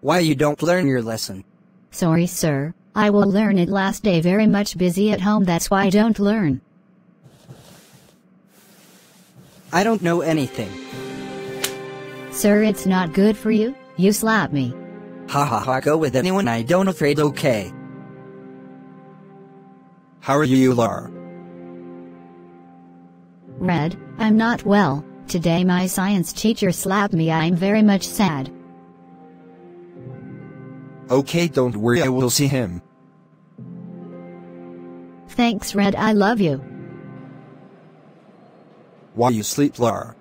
Why you don't learn your lesson? Sorry sir, I will learn it last day very much busy at home that's why I don't learn. I don't know anything. Sir it's not good for you, you slap me. Ha ha ha go with anyone I don't afraid okay. How are you Lar? Red, I'm not well, today my science teacher slapped me I'm very much sad. Okay don't worry I will see him. Thanks Red I love you. Why you sleep Lar?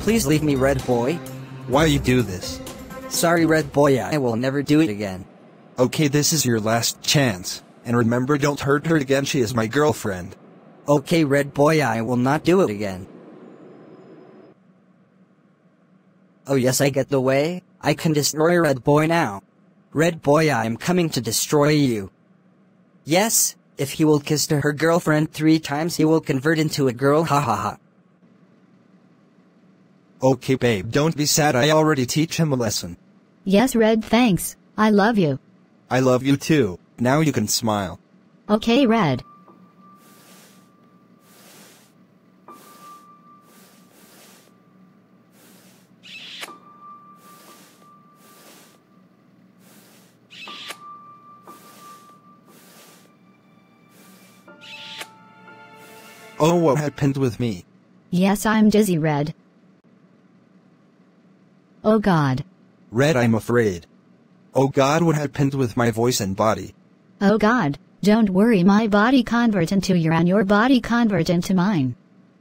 Please leave me red boy. Why you do this? Sorry red boy I will never do it again. Okay this is your last chance. And remember don't hurt her again she is my girlfriend. Okay red boy I will not do it again. Oh yes I get the way, I can destroy red boy now. Red boy I am coming to destroy you. Yes, if he will kiss to her girlfriend three times he will convert into a girl ha ha ha. Okay babe don't be sad I already teach him a lesson. Yes Red thanks, I love you. I love you too, now you can smile. Okay Red. Oh what happened with me? Yes I'm dizzy Red. Oh god. Red I'm afraid. Oh god what happened with my voice and body? Oh god, don't worry my body convert into your and your body convert into mine.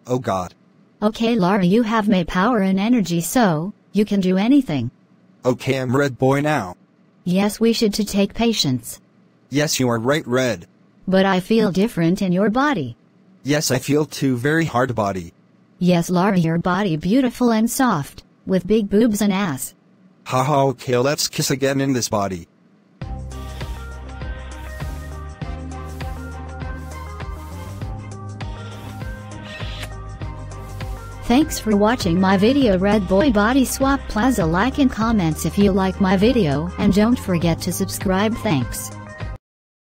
Oh god. Okay Lara you have my power and energy so, you can do anything. Okay I'm red boy now. Yes we should to take patience. Yes you are right red. But I feel different in your body. Yes I feel too very hard body. Yes Lara your body beautiful and soft, with big boobs and ass. Haha okay let's kiss again in this body. Thanks for watching my video Red Boy Body Swap Plaza like and comments if you like my video and don't forget to subscribe thanks.